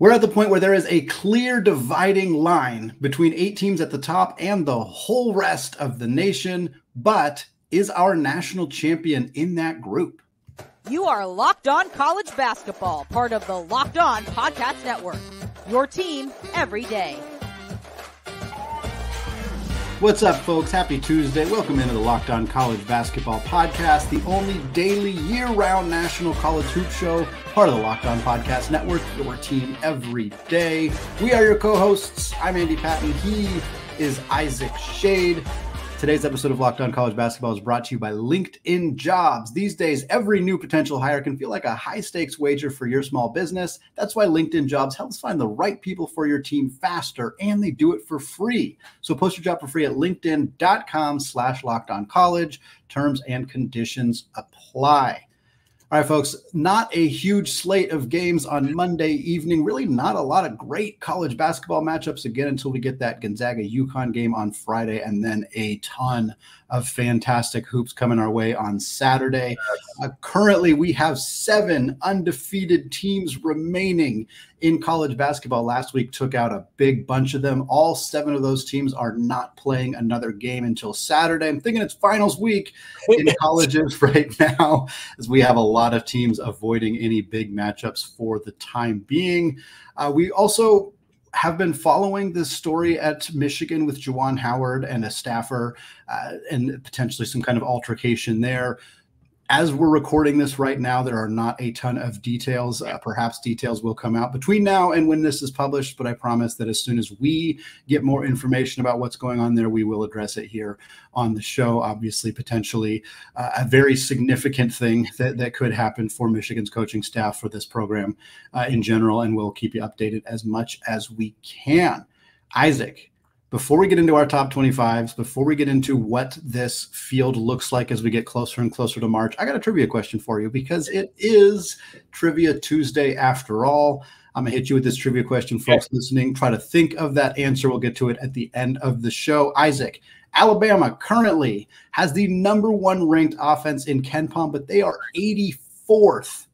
We're at the point where there is a clear dividing line between eight teams at the top and the whole rest of the nation. But is our national champion in that group? You are Locked On College Basketball, part of the Locked On Podcast Network. Your team every day. What's up, folks? Happy Tuesday. Welcome into the Locked On College Basketball Podcast, the only daily, year round national college hoop show, part of the Locked On Podcast Network, your team every day. We are your co hosts. I'm Andy Patton. He is Isaac Shade. Today's episode of Locked On College Basketball is brought to you by LinkedIn Jobs. These days, every new potential hire can feel like a high stakes wager for your small business. That's why LinkedIn Jobs helps find the right people for your team faster, and they do it for free. So post your job for free at linkedin.com slash locked on college. Terms and conditions apply. All right, folks, not a huge slate of games on Monday evening. Really, not a lot of great college basketball matchups again until we get that Gonzaga UConn game on Friday, and then a ton of fantastic hoops coming our way on Saturday. Uh, currently, we have seven undefeated teams remaining in college basketball. Last week took out a big bunch of them. All seven of those teams are not playing another game until Saturday. I'm thinking it's finals week in colleges right now, as we have a lot of teams avoiding any big matchups for the time being. Uh, we also have been following this story at Michigan with Juwan Howard and a staffer, uh, and potentially some kind of altercation there. As we're recording this right now, there are not a ton of details. Uh, perhaps details will come out between now and when this is published, but I promise that as soon as we get more information about what's going on there, we will address it here on the show. Obviously, potentially uh, a very significant thing that, that could happen for Michigan's coaching staff for this program uh, in general, and we'll keep you updated as much as we can. Isaac, before we get into our top 25s, before we get into what this field looks like as we get closer and closer to March, I got a trivia question for you because it is Trivia Tuesday after all. I'm going to hit you with this trivia question, folks yeah. listening. Try to think of that answer. We'll get to it at the end of the show. Isaac, Alabama currently has the number one ranked offense in KenPom, but they are 84th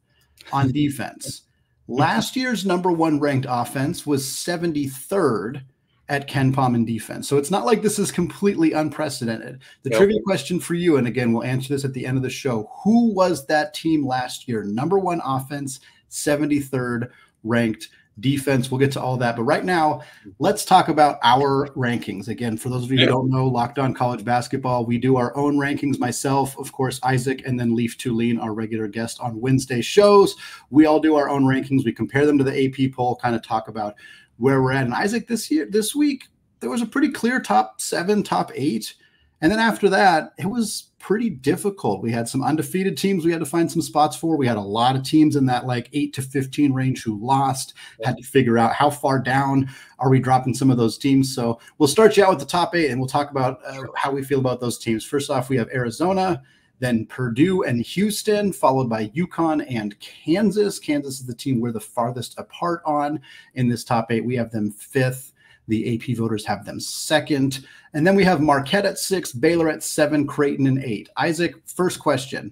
on defense. Last year's number one ranked offense was 73rd at KenPom in defense. So it's not like this is completely unprecedented. The yep. trivia question for you, and again, we'll answer this at the end of the show. Who was that team last year? Number one offense, 73rd ranked defense. We'll get to all that. But right now, let's talk about our rankings. Again, for those of you who don't know, Locked On College Basketball, we do our own rankings. Myself, of course, Isaac, and then Leaf Tulane, our regular guest on Wednesday shows. We all do our own rankings. We compare them to the AP poll, kind of talk about where we're at. And Isaac this year, this week, there was a pretty clear top seven, top eight. And then after that, it was pretty difficult. We had some undefeated teams we had to find some spots for. We had a lot of teams in that like 8 to 15 range who lost, had to figure out how far down are we dropping some of those teams. So we'll start you out with the top eight and we'll talk about uh, how we feel about those teams. First off, we have Arizona, then Purdue and Houston, followed by UConn and Kansas. Kansas is the team we're the farthest apart on in this top eight. We have them fifth. The AP voters have them second. And then we have Marquette at six, Baylor at seven, Creighton and eight. Isaac, first question.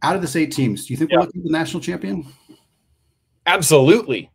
Out of this eight teams, do you think we're looking at the national champion? Absolutely.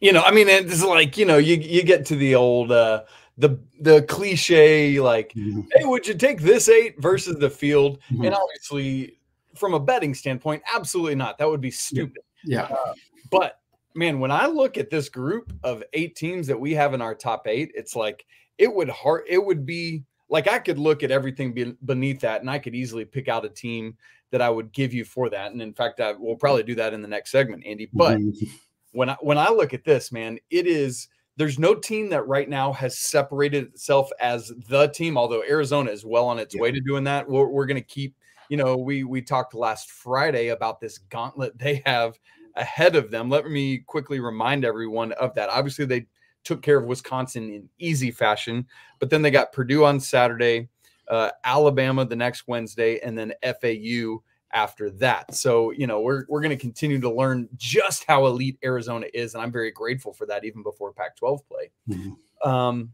You know, I mean, it's like, you know, you, you get to the old uh, the the cliche like mm-hmm. hey would you take this eight versus the field mm-hmm. and obviously from a betting standpoint absolutely not that would be stupid yeah. Uh, but man when i look at this group of eight teams that we have in our top eight it's like it would hard it would be like i could look at everything be, beneath that and i could easily pick out a team that i would give you for that and in fact I, we'll probably do that in the next segment andy but mm-hmm. when i when i look at this man it is there's no team that right now has separated itself as the team, although Arizona is well on its yeah. way to doing that. We're, we're going to keep, you know, we we talked last Friday about this gauntlet they have ahead of them. Let me quickly remind everyone of that. Obviously, they took care of Wisconsin in easy fashion, but then they got Purdue on Saturday, uh, Alabama the next Wednesday, and then FAU after that. So, you know, we're, we're going to continue to learn just how elite Arizona is. And I'm very grateful for that, even before Pac 12 play. Mm-hmm. Um,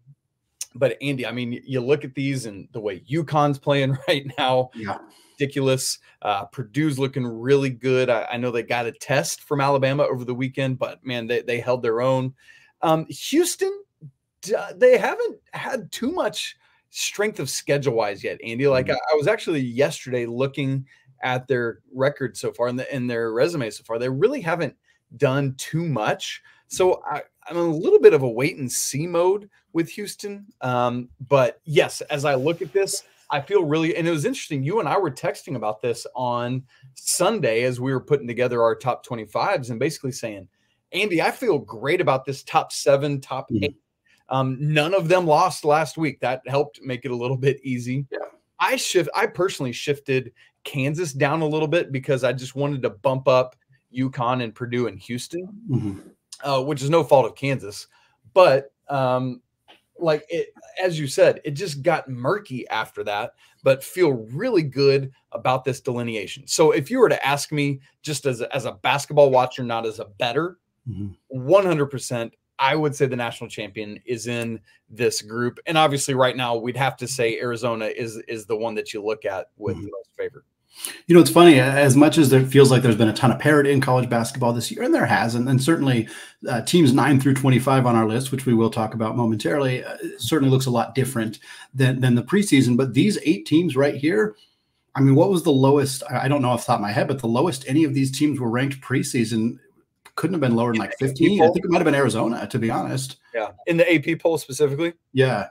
but Andy, I mean, you look at these and the way UConn's playing right now. Yeah. ridiculous. Uh, Purdue's looking really good. I, I, know they got a test from Alabama over the weekend, but man, they, they held their own. Um, Houston, they haven't had too much strength of schedule wise yet, Andy. Like mm-hmm. I, I, was actually yesterday looking at their record so far and, the, and their resume so far. They really haven't done too much. So I, am a little bit of a wait and see mode with Houston. Um, but yes, as I look at this, I feel really, and it was interesting. You and I were texting about this on Sunday as we were putting together our top 25s and basically saying, Andy, I feel great about this top seven, top mm-hmm. eight. Um, none of them lost last week. That helped make it a little bit easy. Yeah. I shift. I personally shifted Kansas down a little bit because I just wanted to bump up UConn and Purdue and Houston, mm-hmm. uh, which is no fault of Kansas, but um, like it, as you said, it just got murky after that. But feel really good about this delineation. So if you were to ask me, just as a, as a basketball watcher, not as a better, mm-hmm. one hundred percent, I would say the national champion is in this group. And obviously, right now, we'd have to say Arizona is is the one that you look at with mm-hmm. the most favor. You know, it's funny, as much as there feels like there's been a ton of parity in college basketball this year, and there has, and, and certainly uh, teams 9 through 25 on our list, which we will talk about momentarily, uh, certainly looks a lot different than, than the preseason. But these eight teams right here, I mean, what was the lowest? I don't know off the top of my head, but the lowest any of these teams were ranked preseason couldn't have been lower than like 15. I think it might have been Arizona, to be honest. Yeah. In the AP poll specifically? Yeah.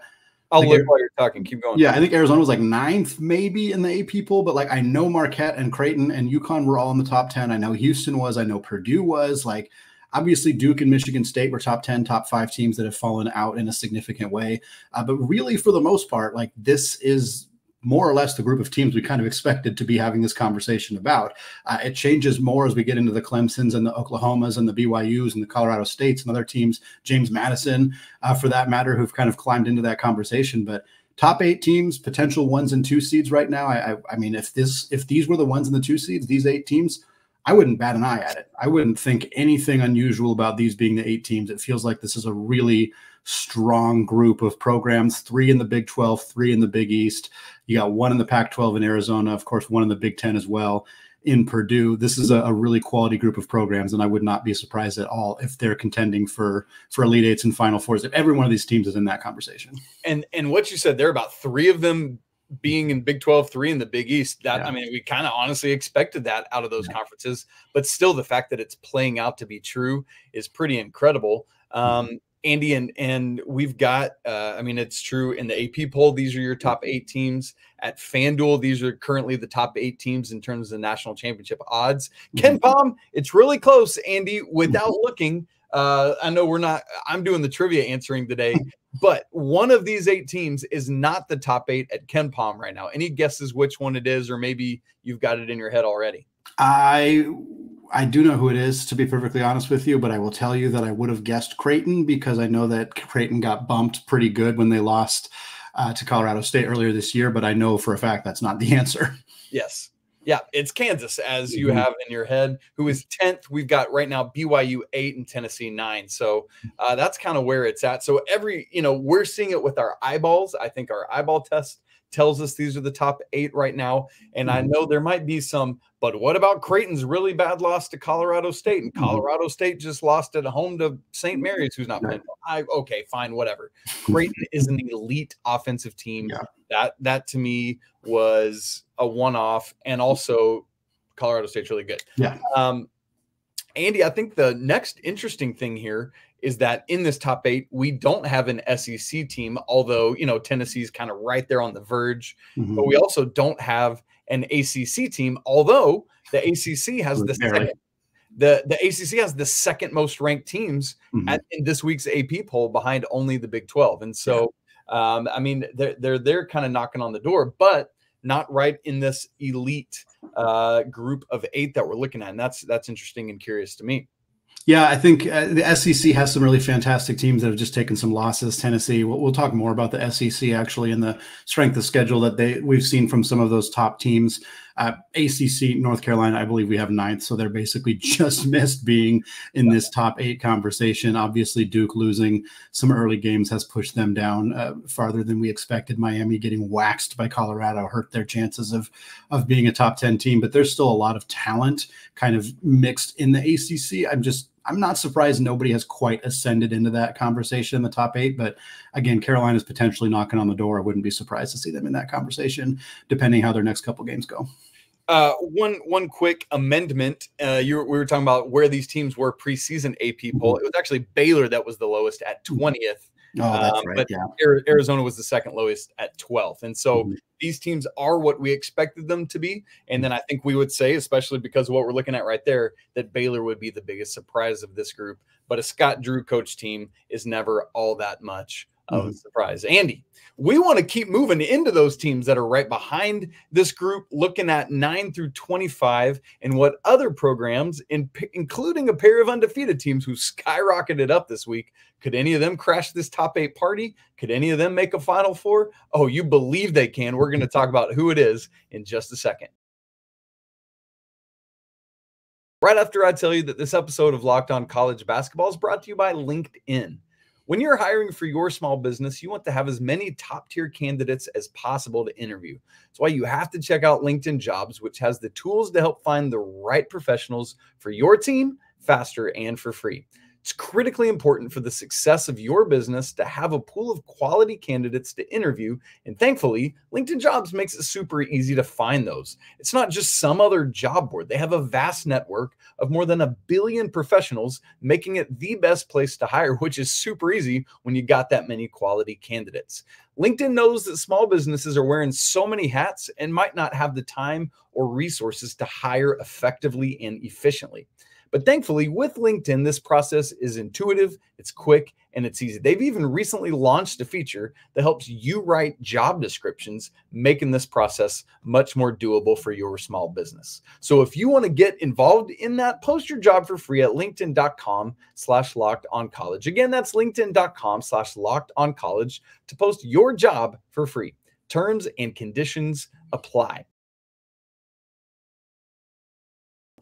I'll like, look while you're talking. Keep going. Yeah, I think Arizona was like ninth, maybe in the AP poll, but like I know Marquette and Creighton and UConn were all in the top 10. I know Houston was. I know Purdue was. Like obviously Duke and Michigan State were top 10, top five teams that have fallen out in a significant way. Uh, but really, for the most part, like this is more or less the group of teams we kind of expected to be having this conversation about. Uh, it changes more as we get into the Clemsons and the Oklahomas and the BYUs and the Colorado States and other teams, James Madison, uh, for that matter, who've kind of climbed into that conversation. But top eight teams, potential ones and two seeds right now. I, I, I mean, if this if these were the ones in the two seeds, these eight teams. I wouldn't bat an eye at it. I wouldn't think anything unusual about these being the eight teams. It feels like this is a really strong group of programs three in the Big 12, three in the Big East. You got one in the Pac 12 in Arizona, of course, one in the Big 10 as well in Purdue. This is a, a, really quality group of programs, and I would not be surprised at all if they're contending for for Elite Eights and Final Fours. If every one of these teams is in that conversation. And and what you said there about three of them being in Big 12, three in the Big East, that yeah. I mean, we kind of honestly expected that out of those yeah. conferences, but still the fact that it's playing out to be true is pretty incredible. Um, mm-hmm. Andy, and and we've got. Uh, I mean, it's true in the AP poll. These are your top eight teams at FanDuel. These are currently the top eight teams in terms of the national championship odds. Mm-hmm. KenPom, it's really close, Andy. Without mm-hmm. looking, uh, I know we're not. I'm doing the trivia answering today, but one of these eight teams is not the top eight at KenPom right now. Any guesses which one it is, or maybe you've got it in your head already? I I do know who it is, to be perfectly honest with you, but I will tell you that I would have guessed Creighton because I know that Creighton got bumped pretty good when they lost uh, to Colorado State earlier this year, but I know for a fact that's not the answer. Yes. Yeah, it's Kansas, as you mm-hmm. have in your head, who is 10th. We've got right now BYU 8 and Tennessee 9. So uh, that's kind of where it's at. So every, you know, we're seeing it with our eyeballs. I think our eyeball test tells us these are the top eight right now. And I mm-hmm. know there might be some, but what about Creighton's really bad loss to Colorado State? And mm-hmm. Colorado State just lost at home to St. Mary's, who's not playing. I okay, fine, whatever. Creighton is an elite offensive team. Yeah. That that to me was a one-off, and also Colorado State's really good. Yeah. Um, Andy, I think the next interesting thing here is that in this top eight, we don't have an SEC team, although, you know, Tennessee's kind of right there on the verge. Mm-hmm. But we also don't have an ACC team, although the ACC has the second, the, the ACC has the second most ranked teams mm-hmm. at, in this week's AP poll behind only the Big 12. And so, yeah. um, I mean, they're, they're, they're kind of knocking on the door, but not right in this elite uh, group of eight that we're looking at. And that's, that's interesting and curious to me. Yeah, I think uh, the SEC has some really fantastic teams that have just taken some losses. Tennessee. We'll, we'll, talk more about the SEC actually and the strength of schedule that they we've seen from some of those top teams. Uh, ACC, North Carolina, I believe we have ninth, so they're basically just missed being in this top eight conversation. Obviously, Duke losing some early games has pushed them down uh, farther than we expected. Miami getting waxed by Colorado hurt their chances of of being a top ten team, but there's still a lot of talent kind of mixed in the ACC. I'm just I'm not surprised nobody has quite ascended into that conversation in the top eight. But again, Carolina's potentially knocking on the door. I wouldn't be surprised to see them in that conversation, depending how their next couple games go. Uh, one one quick amendment. Uh, you were, we were talking about where these teams were preseason AP poll. Mm-hmm. It was actually Baylor that was the lowest at twentieth. Oh, that's um, right. But yeah. Arizona was the second lowest at 12th. And so mm-hmm. These teams are what we expected them to be. And then I think we would say, especially because of what we're looking at right there, that Baylor would be the biggest surprise of this group. But a Scott Drew coach team is never all that much of mm-hmm. surprise. Andy, we want to keep moving into those teams that are right behind this group, looking at 9 through 25 and what other programs, in, including a pair of undefeated teams who skyrocketed up this week, could any of them crash this top eight party? Could any of them make a final four? Oh, you believe they can. We're going to talk about who it is in just a second. Right after I tell you that this episode of Locked On College Basketball is brought to you by LinkedIn. When you're hiring for your small business, you want to have as many top tier candidates as possible to interview. That's why you have to check out LinkedIn Jobs, which has the tools to help find the right professionals for your team faster and for free. It's critically important for the success of your business to have a pool of quality candidates to interview. And thankfully, LinkedIn Jobs makes it super easy to find those. It's not just some other job board, they have a vast network of more than a billion professionals, making it the best place to hire, which is super easy when you got that many quality candidates. LinkedIn knows that small businesses are wearing so many hats and might not have the time or resources to hire effectively and efficiently. But thankfully, with LinkedIn, this process is intuitive, it's quick, and it's easy. They've even recently launched a feature that helps you write job descriptions, making this process much more doable for your small business. So if you want to get involved in that, post your job for free at linkedin.com slash locked on college. Again, that's linkedin.com slash locked on college to post your job for free. Terms and conditions apply.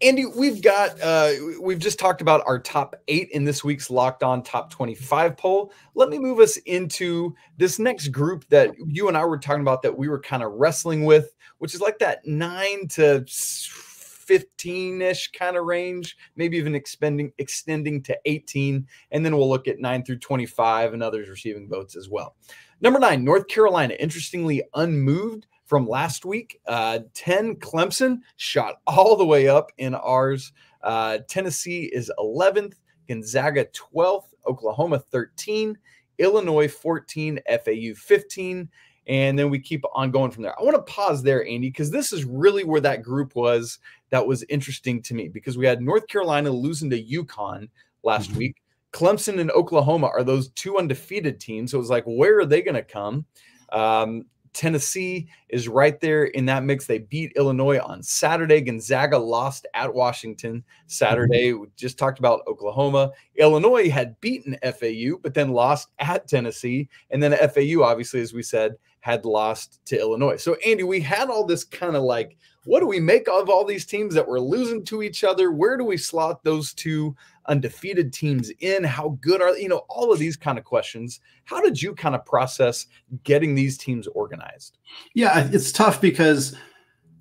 Andy, we've got uh, we've just talked about our top eight in this week's Locked On Top 25 poll. Let me move us into this next group that you and I were talking about that we were kind of wrestling with, which is like that nine to 15-ish kind of range, maybe even extending extending to 18. And then we'll look at nine through 25 and others receiving votes as well. Number nine, North Carolina, interestingly unmoved from last week. Uh, 10 Clemson shot all the way up in ours. Uh, Tennessee is 11th, Gonzaga 12th, Oklahoma 13, Illinois 14, FAU 15. And then we keep on going from there. I want to pause there, Andy, because this is really where that group was that was interesting to me because we had North Carolina losing to UConn last mm-hmm. week. Clemson and Oklahoma are those two undefeated teams. So it was like, where are they going to come? Um, Tennessee is right there in that mix. They beat Illinois on Saturday. Gonzaga lost at Washington Saturday. Mm-hmm. We just talked about Oklahoma. Illinois had beaten FAU, but then lost at Tennessee. And then FAU, obviously, as we said, had lost to Illinois. So, Andy, we had all this kind of like, what do we make of all these teams that were losing to each other? Where do we slot those two undefeated teams in? How good are you know all of these kind of questions? How did you kind of process getting these teams organized? Yeah, it's tough because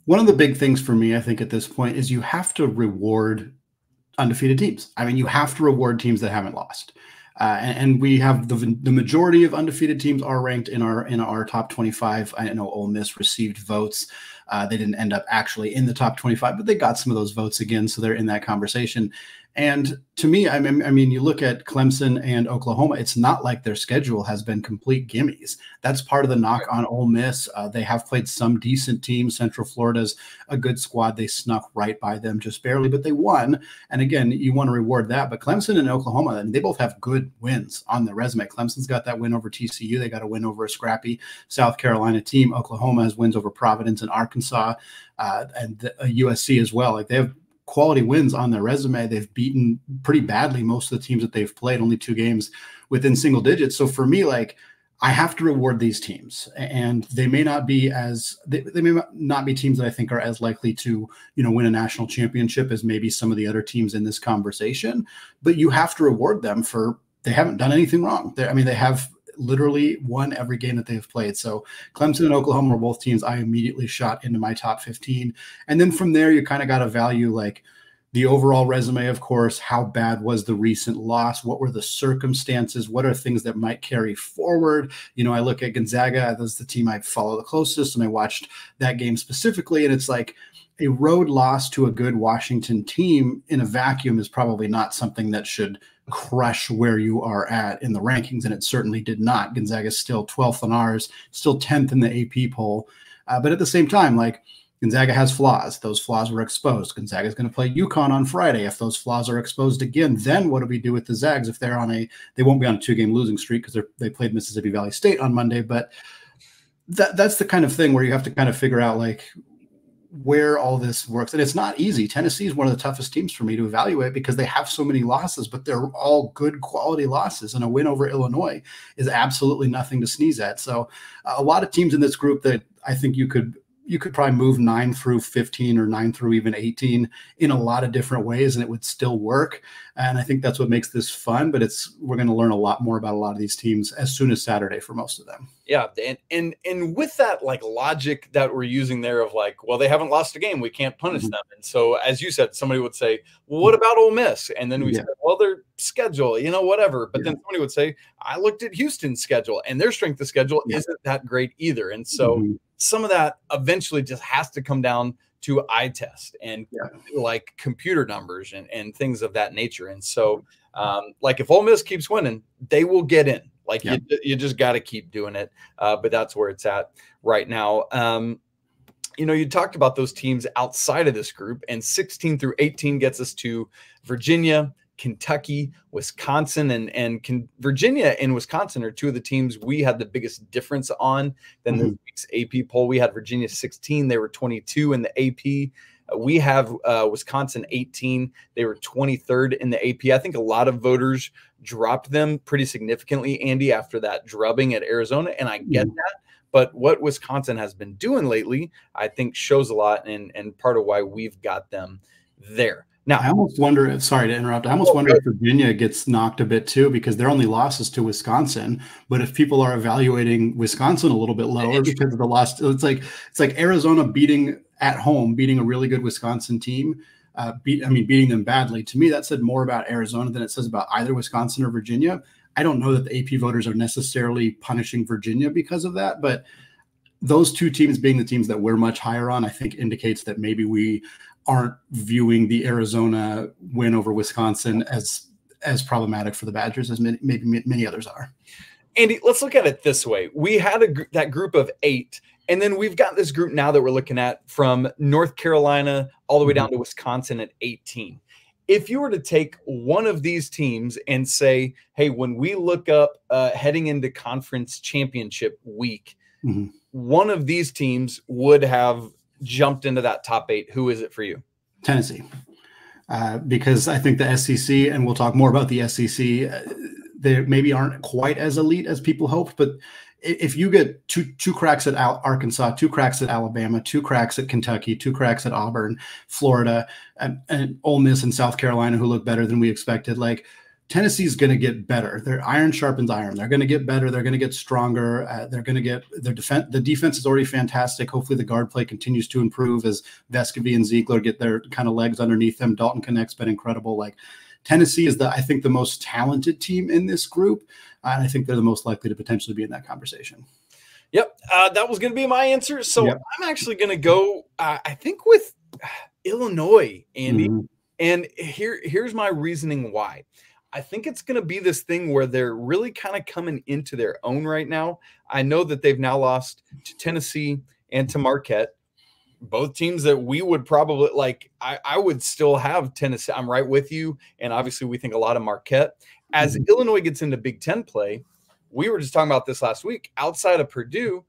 one of the big things for me, I think, at this point is you have to reward undefeated teams. I mean, you have to reward teams that haven't lost. Uh, and, and, we have the the majority of undefeated teams are ranked in our in our top 25. I know Ole Miss received votes. Uh, they didn't end up actually in the top 25, but they got some of those votes again, so they're in that conversation. And to me, I mean, I mean, you look at Clemson and Oklahoma, it's not like their schedule has been complete gimmies. That's part of the knock on Ole Miss. Uh, they have played some decent teams. Central Florida's a good squad. They snuck right by them just barely, but they won. And again, you want to reward that. But Clemson and Oklahoma, I mean, they both have good wins on their resume. Clemson's got that win over TCU. They got a win over a scrappy South Carolina team. Oklahoma has wins over Providence and Arkansas. Uh, and the, uh, USC as well. Like they have quality wins on their resume. They've beaten pretty badly most of the teams that they've played, only two games within single digits. So for me, like I have to reward these teams, and they may not be as they, they, may not be teams that I think are as likely to you know win a national championship as maybe some of the other teams in this conversation. But you have to reward them for they haven't done anything wrong. They're, I mean, they have literally won every game that they've played. So Clemson and Oklahoma were both teams I immediately shot into my top 15, and then from there you kind of got to value like the overall resume, of course, how bad was the recent loss? What were the circumstances? What are things that might carry forward? You know, I look at Gonzaga, that's the team I follow the closest, and I watched that game specifically, and it's like a road loss to a good Washington team in a vacuum is probably not something that should crush where you are at in the rankings, and it certainly did not. Gonzaga is still 12th on ours, still 10th in the AP poll. Uh, but at the same time, like, Gonzaga has flaws. Those flaws were exposed. Gonzaga is going to play UConn on Friday. If those flaws are exposed again, then what do we do with the Zags if they're on a? They won't be on a two-game losing streak because they played Mississippi Valley State on Monday. But that that's the kind of thing where you have to kind of figure out like where all this works. And it's not easy. Tennessee is one of the toughest teams for me to evaluate because they have so many losses, but they're all good quality losses. And a win over Illinois is absolutely nothing to sneeze at. So uh, a lot of teams in this group that I think you could you could probably move nine through 15 or nine through even 18 in a lot of different ways and it would still work. And I think that's what makes this fun, but it's, we're going to learn a lot more about a lot of these teams as soon as Saturday for most of them. Yeah. And, and, and with that like logic that we're using there of like, well, they haven't lost a game. We can't punish mm-hmm. them. And so, as you said, somebody would say, well, what about Ole Miss? And then we yeah. said, well, their schedule, you know, whatever. But yeah. then somebody would say, I looked at Houston's schedule and their strength of schedule yeah. isn't that great either. And so, mm-hmm some of that eventually just has to come down to eye test and yeah. like computer numbers and, and things of that nature. And so, um, like if Ole Miss keeps winning, they will get in. Like yeah. you, you just got to keep doing it. Uh, but that's where it's at right now. Um, you know, you talked about those teams outside of this group, and 16 through 18 gets us to Virginia, Kentucky, Wisconsin, and and can, Virginia and Wisconsin are two of the teams we had the biggest difference on than mm-hmm. this week's AP poll. We had Virginia 16; they were 22 in the AP. Uh, we have uh, Wisconsin 18; they were 23rd in the AP. I think a lot of voters dropped them pretty significantly, Andy, after that drubbing at Arizona, and I get mm-hmm. that. But what Wisconsin has been doing lately, I think, shows a lot, and and part of why we've got them there. Now, I almost wonder if, sorry to interrupt, I almost wonder if Virginia gets knocked a bit too, because their only loss is to Wisconsin. But if people are evaluating Wisconsin a little bit lower because of the loss, it's like, it's like Arizona beating at home, beating a really good Wisconsin team. Uh, beat, I mean, beating them badly. To me, that said more about Arizona than it says about either Wisconsin or Virginia. I don't know that the AP voters are necessarily punishing Virginia because of that, but those two teams being the teams that we're much higher on, I think indicates that maybe we aren't viewing the Arizona win over Wisconsin as as problematic for the Badgers as many, maybe many others are. Andy, let's look at it this way: we had a that group of eight, and then we've got this group now that we're looking at from North Carolina all the way down mm-hmm. to Wisconsin at 18. If you were to take one of these teams and say, "Hey, when we look up uh, heading into conference championship week, mm-hmm. one of these teams would have jumped into that top eight, who is it for you? Tennessee. Uh, because I think the SEC, and we'll talk more about the SEC, uh, they maybe aren't quite as elite as people hoped. But if you get two two cracks at Al- Arkansas, two cracks at Alabama, two cracks at Kentucky, two cracks at Auburn, Florida, and, and Ole Miss and South Carolina, who look better than we expected, like Tennessee's going to get better. Their iron sharpens iron. They're going to get better. They're going to get stronger. Uh, they're going to get their defense. The defense is already fantastic. Hopefully, the guard play continues to improve as Vescovi and Ziegler get their kind of legs underneath them. Dalton Knecht's been incredible. Like Tennessee is the I think the most talented team in this group, uh, and I think they're the most likely to potentially be in that conversation. Yep, uh, that was going to be my answer. So yep. I'm actually going to go. Uh, I think with Illinois, Andy, mm-hmm. and here here's my reasoning why. I think it's going to be this thing where they're really kind of coming into their own right now. I know that they've now lost to Tennessee and to Marquette, both teams that we would probably like. I, I would still have Tennessee. I'm right with you. And obviously, we think a lot of Marquette. As mm-hmm. Illinois gets into Big Ten play, we were just talking about this last week. Outside of Purdue,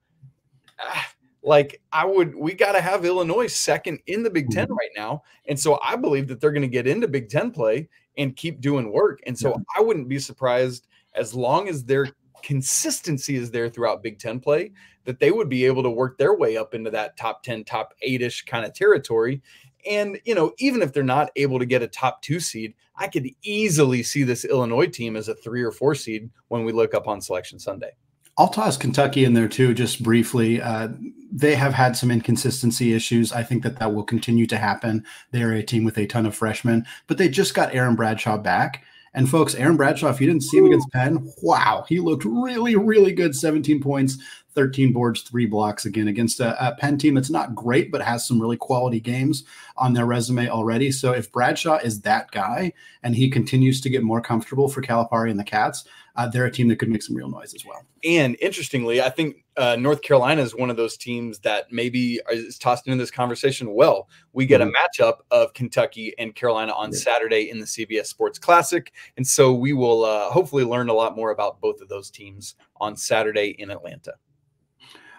ah, like I would, we got to have Illinois second in the Big 10 mm-hmm. right now. And so I believe that they're going to get into Big Ten play and keep doing work. And so. I wouldn't be surprised as long as they're consistency is there throughout Big Ten play, that they would be able to work their way up into that top 10, top eight ish kind of territory. And, you know, even if they're not able to get a top two seed, I could easily see this Illinois team as a three or four seed when we look up on Selection Sunday. I'll toss Kentucky in there too, just briefly. Uh, they have had some inconsistency issues. I think that that will continue to happen. They are a team with a ton of freshmen, but they just got Aaron Bradshaw back. And folks, Aaron Bradshaw, if you didn't see him against Penn, wow, he looked really, really good. 17 points, 13 boards, three blocks again against a, a, Penn team that's not great, but has some really quality games on their resume already. So if Bradshaw is that guy and he continues to get more comfortable for Calipari and the Cats, uh, they're a team that could make some real noise as well. And interestingly, I think uh, North Carolina is one of those teams that maybe is tossed into this conversation. Well, we get mm-hmm. a matchup of Kentucky and Carolina on yeah. Saturday in the CBS Sports Classic. And so we will uh, hopefully learn a lot more about both of those teams on Saturday in Atlanta.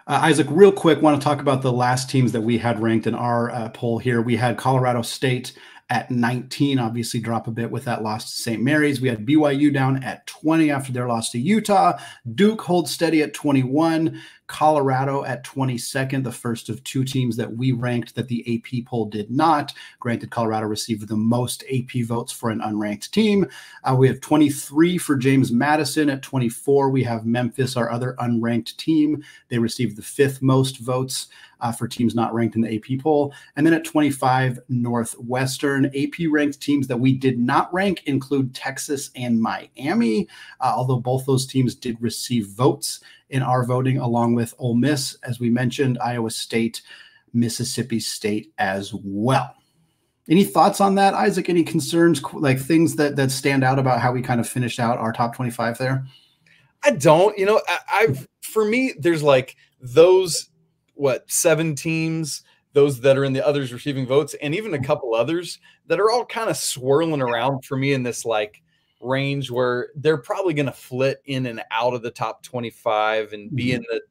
Uh, Isaac, real quick, want to talk about the last teams that we had ranked in our uh, poll here. We had Colorado State at 19, obviously drop a bit with that loss to St. Mary's. We had BYU down at 20 after their loss to Utah. Duke holds steady at 21. Colorado at 22nd, the first of two teams that we ranked that the AP poll did not. Granted, Colorado received the most AP votes for an unranked team. Uh, we have 23 for James Madison. At 24, we have Memphis, our other unranked team. They received the fifth most votes uh, for teams not ranked in the AP poll. And then at 25, Northwestern. AP ranked teams that we did not rank include Texas and Miami, uh, although both those teams did receive votes in our voting, along with Ole Miss, as we mentioned, Iowa State, Mississippi State as well. Any thoughts on that, Isaac? Any concerns, like things that that stand out about how we kind of finished out our top twenty-five there? I don't. You know, I, I've for me, there's like those what seven teams those that are in the others receiving votes and even a couple others that are all kind of swirling around for me in this like range where they're probably going to flit in and out of the top 25 and be mm-hmm. in the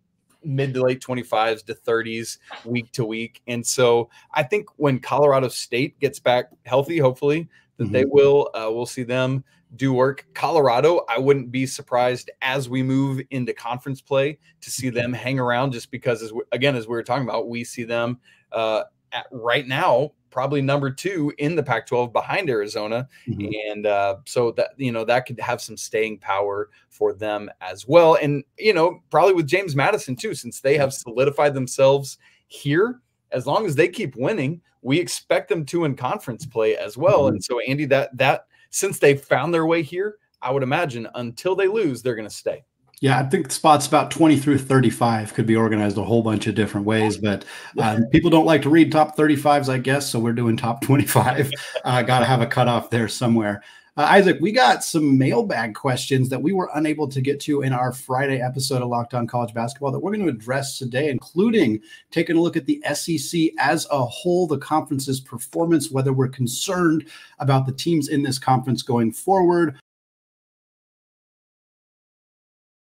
mid to late 25s to 30s week to week. And so I think when Colorado State gets back healthy, hopefully that mm-hmm. they will, uh, we'll see them do work. Colorado, I wouldn't be surprised as we move into conference play to see them hang around just because, as we, again, as we were talking about, we see them uh, at right now probably number two in the Pac 12 behind Arizona. Mm-hmm. And uh, so that, you know, that could have some staying power for them as well. And, you know, probably with James Madison too, since they have solidified themselves here, as long as they keep winning, we expect them to in conference play as well. Mm-hmm. And so, Andy, that, that, since they found their way here, I would imagine until they lose, they're going to stay. Yeah, I think spots about 20 through 35 could be organized a whole bunch of different ways, but um, people don't like to read top 35s, I guess. So we're doing top 25. Uh, Got to have a cutoff there somewhere. Uh, Isaac, we got some mailbag questions that we were unable to get to in our Friday episode of Locked On College Basketball that we're going to address today, including taking a look at the SEC as a whole, the conference's performance, whether we're concerned about the teams in this conference going forward.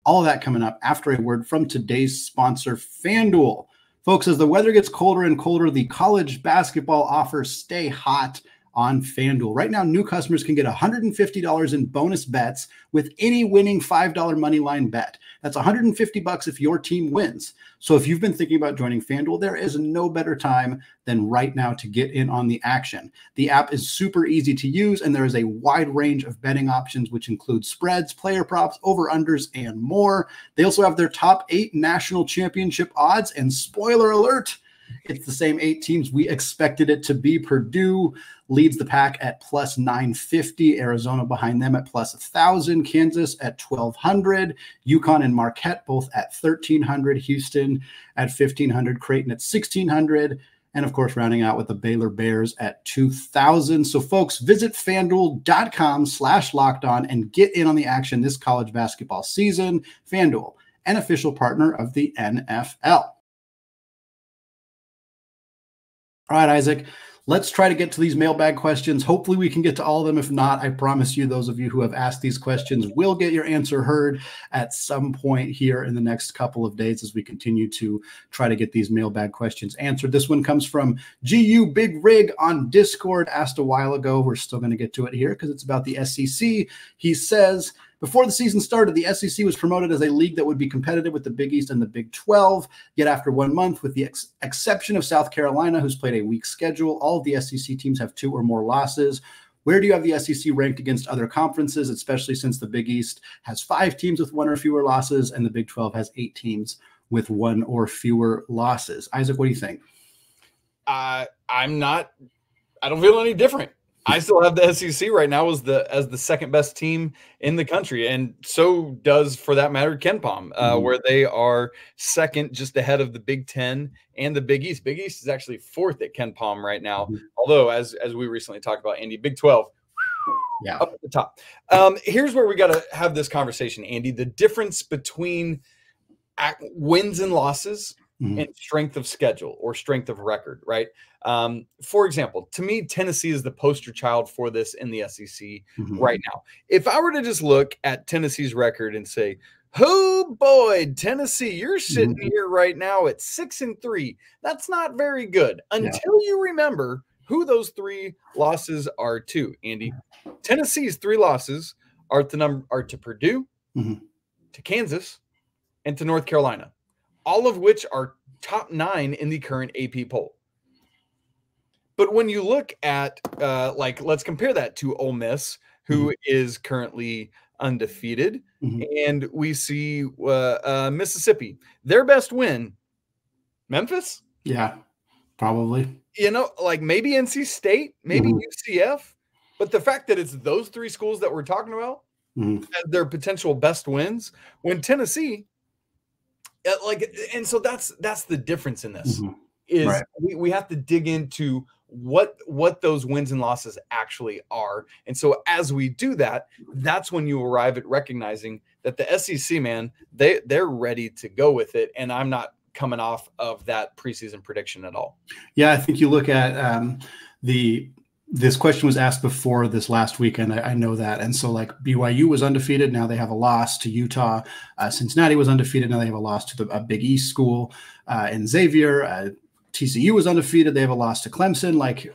All of that coming up after a word from today's sponsor, FanDuel. Folks, as the weather gets colder and colder, the college basketball offers stay hot on FanDuel. Right now, new customers can get $150 in bonus bets with any winning $5 money line bet. That's 150 bucks if your team wins. So if you've been thinking about joining FanDuel, there is no better time than right now to get in on the action. The app is super easy to use and there is a wide range of betting options which include spreads, player props, over-unders and more. They also have their top 8 national championship odds and spoiler alert, it's the same eight teams we expected it to be. Purdue leads the pack at plus 950, Arizona behind them at plus 1,000, Kansas at 1,200, UConn and Marquette both at 1,300, Houston at 1,500, Creighton at 1,600. And of course, rounding out with the Baylor Bears at 2000. So, folks, visit fanduel.com slash locked on and get in on the action this college basketball season. Fanduel, an official partner of the NFL. All right, Isaac, let's try to get to these mailbag questions. Hopefully, we can get to all of them. If not, I promise you, those of you who have asked these questions will get your answer heard at some point here in the next couple of days as we continue to try to get these mailbag questions answered. This one comes from GU Big Rig on Discord, asked a while ago. We're still going to get to it here because it's about the SEC. He says, Before the season started, the SEC was promoted as a league that would be competitive with the Big East and the Big 12. Yet after one month, with the ex- exception of South Carolina, who's played a weak schedule, all of the SEC teams have two or more losses. Where do you have the SEC ranked against other conferences, especially since the Big East has five teams with one or fewer losses and the Big 12 has eight teams with one or fewer losses? Isaac, what do you think? Uh, I'm not, I don't feel any different. I still have the SEC right now as the as the second best team in the country, and so does, for that matter, KenPom, uh, mm-hmm. where they are second, just ahead of the Big Ten and the Big East. Big East is actually fourth at KenPom right now, mm-hmm. although as as we recently talked about, Andy, Big Twelve, yeah, up at the top. Um, here's where we got to have this conversation, Andy. The difference between wins and losses mm-hmm. and strength of schedule or strength of record, right? Um, for example, to me, Tennessee is the poster child for this in the SEC mm-hmm. right now. If I were to just look at Tennessee's record and say, Oh boy, Tennessee, you're sitting mm-hmm. here right now at six and three. That's not very good until you remember who those three losses are to. Andy, Tennessee's three losses are to number are to Purdue, mm-hmm. to Kansas, and to North Carolina all of which are top nine in the current AP poll. But when you look at, uh, like, let's compare that to Ole Miss, who mm-hmm. is currently undefeated, mm-hmm. and we see uh, uh, Mississippi, their best win, Memphis. Yeah, probably. You know, like maybe NC State, maybe mm-hmm. UCF, but the fact that it's those three schools that we're talking about mm-hmm. their potential best wins, when Tennessee like and so that's that's the difference in this mm-hmm. is right. we, we have to dig into what what those wins and losses actually are and so as we do that that's when you arrive at recognizing that the sec man they they're ready to go with it and i'm not coming off of that preseason prediction at all yeah i think you look at um, the this question was asked before this last weekend. I, I, know that. And so, like, BYU was undefeated. Now they have a loss to Utah. Uh, Cincinnati was undefeated. Now they have a loss to the a Big East school. Uh, and Xavier, uh, TCU was undefeated. They have a loss to Clemson. Like,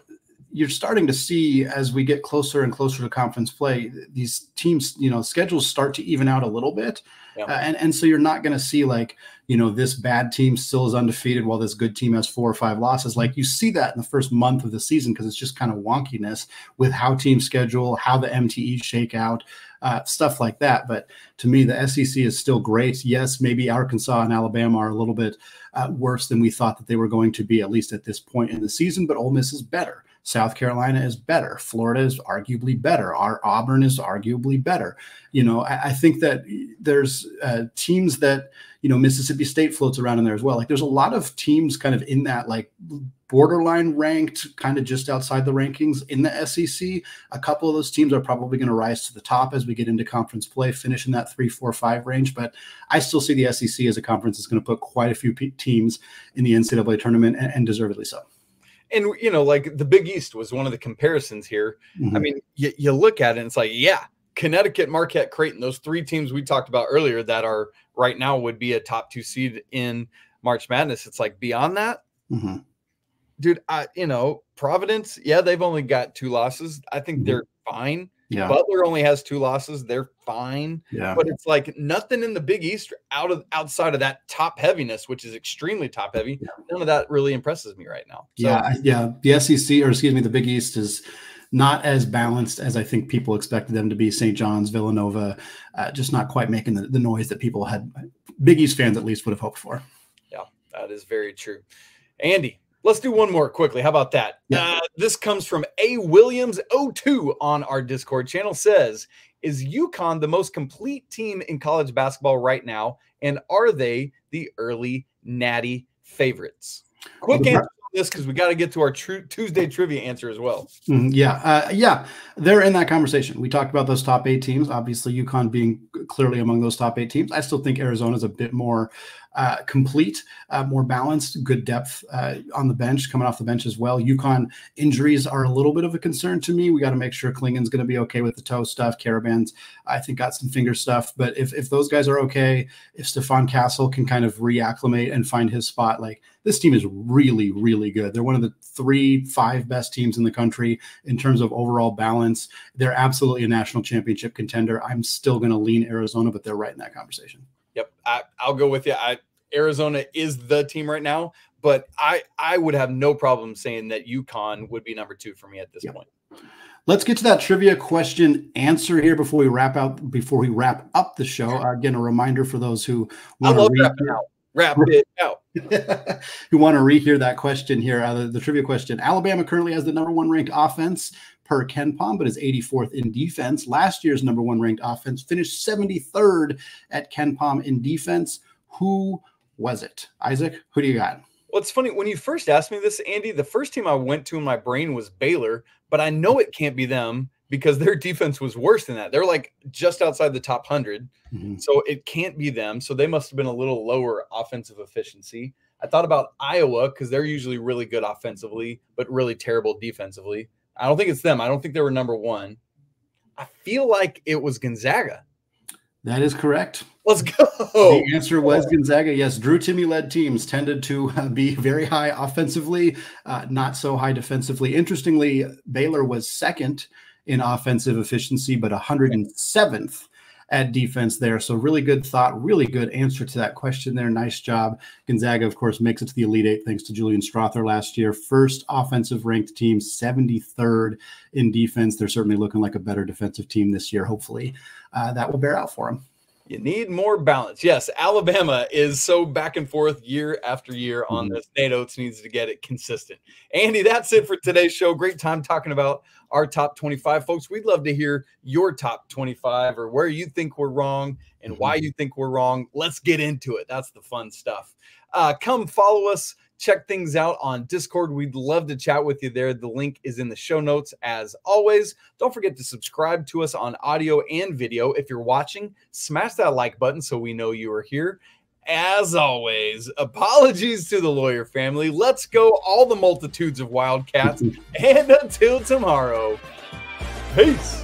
you're starting to see as we get closer and closer to conference play, these teams, you know, schedules start to even out a little bit. Yeah. Uh, and, and so you're not going to see like, you know, this bad team still is undefeated while this good team has four or five losses. Like you see that in the first month of the season because it's just kind of wonkiness with how teams schedule, how the MTE shake out, uh, stuff like that. But to me, the SEC is still great. Yes, maybe Arkansas and Alabama are a little bit uh, worse than we thought that they were going to be, at least at this point in the season, but Ole Miss is better. South Carolina is better. Florida is arguably better. Our Auburn is arguably better. You know, I, I think that there's uh, teams that you know Mississippi State floats around in there as well. Like there's a lot of teams kind of in that like borderline ranked, kind of just outside the rankings in the SEC. A couple of those teams are probably going to rise to the top as we get into conference play, finish in that three, four, five range. But I still see the SEC as a conference that's going to put quite a few teams in the NCAA tournament, and, and deservedly so and you know, like the Big East was one of the comparisons here. Mm-hmm. I mean, you, you look at it and it's like, yeah, Connecticut, Marquette, Creighton, those three teams we talked about earlier that are right now would be a top two seed in March Madness. It's like beyond that, mm-hmm. dude. I you know Providence, yeah, they've only got two losses. I think mm-hmm. they're fine. Yeah. Butler only has two losses. They're fine. Yeah. But it's like nothing in the Big East out of outside of that top heaviness, which is extremely top heavy. Yeah. None of that really impresses me right now. So, yeah, yeah. The SEC or excuse me, the Big East is not as balanced as I think people expected them to be. St. John's, Villanova, uh, just not quite making the, the noise that people had, Big East fans at least would have hoped for. Yeah, that is very true. Andy, Let's do one more quickly. How about that? Yeah. Uh, this comes from A Williams 02 on our Discord channel. Says, "Is UConn the most complete team in college basketball right now, and are they the early Natty favorites?" Quick answer this because we got to get to our true Tuesday trivia answer as well. Mm, yeah, uh, yeah, they're in that conversation. We talked about those top eight teams. Obviously, UConn being clearly among those top eight teams. I still think Arizona is a bit more uh, complete, uh, more balanced, good depth uh, on the bench, coming off the bench as well. UConn injuries are a little bit of a concern to me. We got to make sure Clingan's going to be okay with the toe stuff. Karaban's, I think, got some finger stuff. But if, if those guys are okay, if Stephon Castle can kind of reacclimate and find his spot, like this team is really, really good. They're one of the three, five best teams in the country in terms of overall balance. They're absolutely a national championship contender. I'm still going to lean Arizona, but they're right in that conversation. Yep, I, will go with you. I, Arizona is the team right now, but I I would have no problem saying that UConn would be number two for me at this yep. point. Let's get to that trivia question answer here before we wrap out before we wrap up the show. Again, a reminder for those who want to read out. Wrap it out. who want to rehear that question here? Uh, the, the, trivia question: Alabama currently has the number one ranked offense per KenPom, but is 84th in defense. Last year's number one ranked offense finished 73rd at KenPom in defense. Who was it? Isaac, who do you got? Well, it's funny when you first asked me this, Andy. The first team I went to in my brain was Baylor, but I know it can't be them because their defense was worse than that. They're like just outside the top 100. Mm-hmm. So it can't be them. So they must have been a little lower offensive efficiency. I thought about Iowa because they're usually really good offensively, but really terrible defensively. I don't think it's them. I don't think they were number one. I feel like it was Gonzaga. That is correct. Let's go. The answer was Gonzaga. Yes, Drew Timme led teams tended to uh, be very high offensively, uh, not so high defensively. Interestingly, Baylor was second in offensive efficiency, but 107th at defense there. So really good thought, really good answer to that question there. Nice job. Gonzaga, of course, makes it to the Elite Eight thanks to Julian Strawther last year. First offensive ranked team, 73rd in defense. They're certainly looking like a better defensive team this year. Hopefully, uh, that will bear out for them. You need more balance. Yes, Alabama is so back and forth year after year on mm-hmm. this. Nate Oats needs to get it consistent. Andy, that's it for today's show. Great time talking about our top 25. Folks, we'd love to hear your top 25 or where you think we're wrong and why mm-hmm. you think we're wrong. Let's get into it. That's the fun stuff. Uh, come follow us check things out on Discord. We'd love to chat with you there. The link is in the show notes as always. Don't forget to subscribe to us on audio and video. If you're watching, smash that like button so we know you are here. As always, apologies to the lawyer family. Let's go, all the multitudes of Wildcats. and until tomorrow, peace.